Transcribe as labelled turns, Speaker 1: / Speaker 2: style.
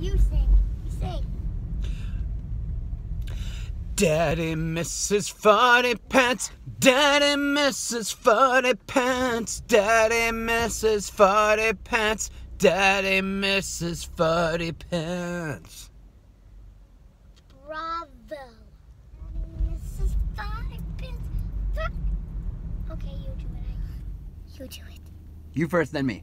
Speaker 1: You sing. You sing.
Speaker 2: Daddy misses funny pants. Daddy misses funny pants. Daddy misses funny pants. Daddy misses funny pants.
Speaker 1: Bravo. Mrs. Five Pins. Okay, you do it. You do it.
Speaker 2: You first, then me.